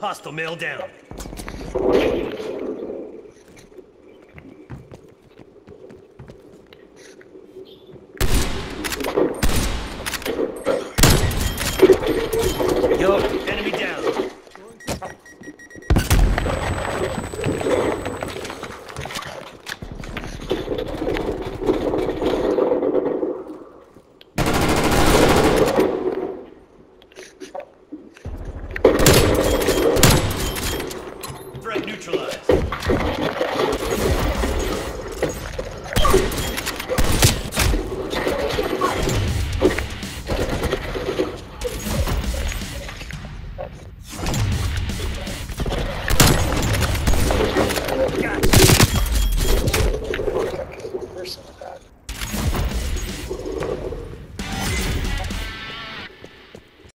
Hostile male down. Gotcha.